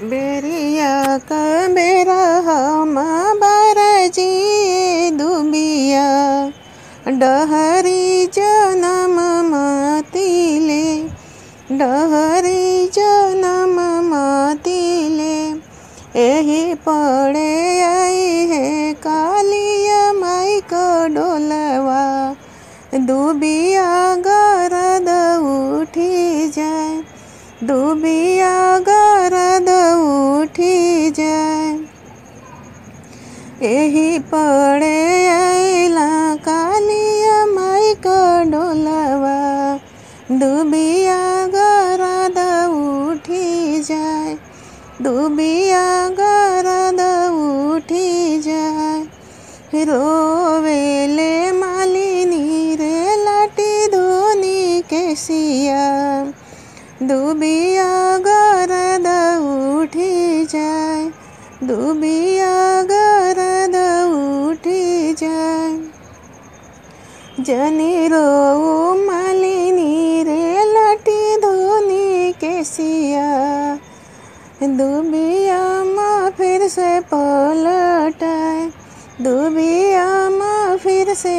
बेरिया क बेरा हम बारजी दुबिया डहरी जनम मतिले, डहरी जनम मतिले। एही पड़े आई है कालिया माई को डोलवा। दुबिया गरद उठी जाए, दुबिया गरद उठी जाए। एही पड़े आइला कालिया माई क डोलवा। दुबिया गरद उठी जाए। दुबिया गरद उठी जाए। रोवेले मालिनी रे लाटी धोनी के सिया। दुबिया दुबिया गरद उठी जाए जनी रो मालिनी रे लाटी धोनी के सिया दुबिया माँ फिर से पलटाए। दुबिया माँ फिर से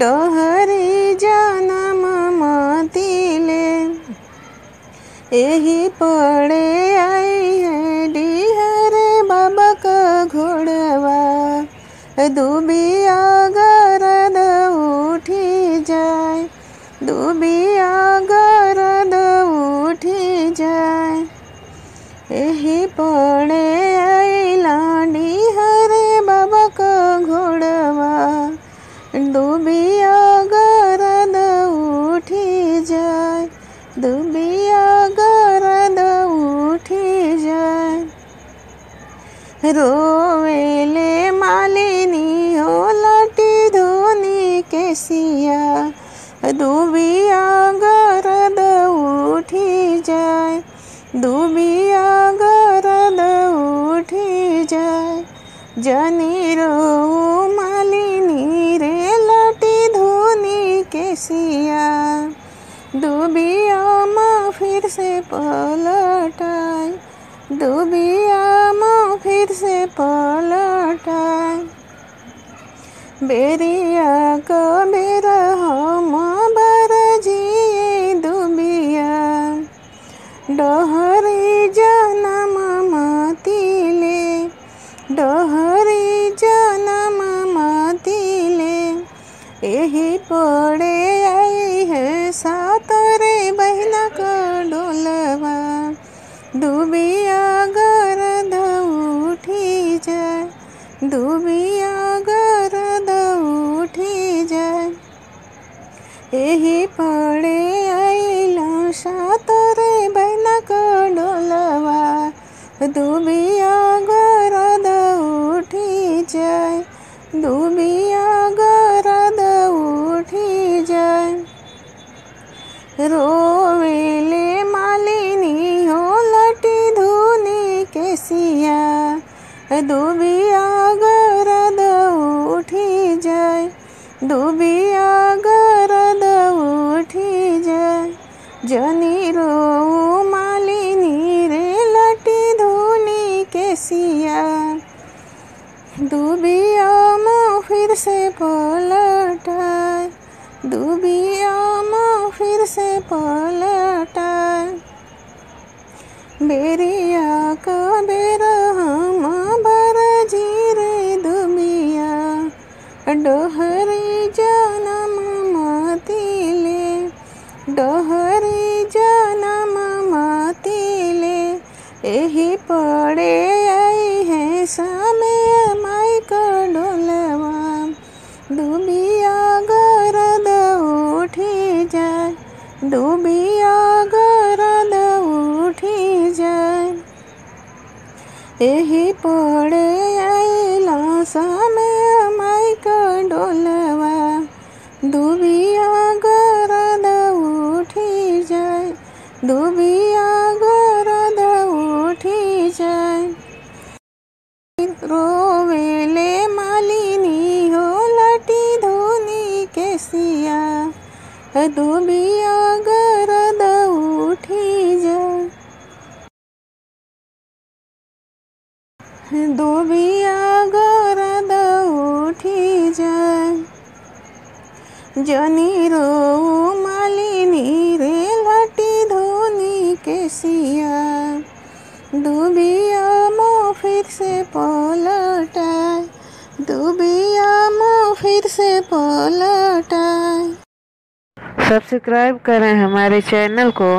डहरी जनम मतिले यही पड़े आई है डिहरे बाबा का घोड़वा। दुबिया गरद उठी जाए दुबिया रोवेले मालिनी हो लटी धोनी के सिया दुबिया गरद उठी जाए दुबिया गरद उठी जाए, जनी रो फिर से पलटाए बेरिया का बेरा हम बरजी दुबिया डहरी जनम मतिले डहरी जनम मतिले। यही पड़े आई है सातरे बहना का डोलवा। दुबिया दुबिया गरद उठी जाए। यही पड़े आइला सातरे बहना का डोलवा। दुबिया गरद उठी जाए। दुबिया गरद उठी जाए। रोवेले मालिनी जाए दुबिया गरद उठी जाए जनी रो लटी धुनी के सिया। दुबिया माँ फिर से पलटाए। दुबिया माँ फिर से पलटाए। बेरिया डोहरी जनम मतिले यही पड़े आई है समय माई का डोलवा। दुबिया गरद उठी जाए डूबिया गरद उठी जाए, यही पड़े दुबिया गरद उठी जाए दुबिया गरद उठी जाए जनी रो मालिनी रे लटी धोनी के सिया। डूबिया मो फिर से पलटाए डूबिया मो फिर से पलटाए सब्सक्राइब करें हमारे चैनल को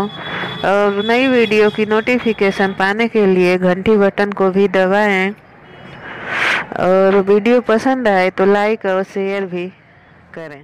और नई वीडियो की नोटिफिकेशन पाने के लिए घंटी बटन को भी दबाएँ। और वीडियो पसंद आए तो लाइक और शेयर भी करें।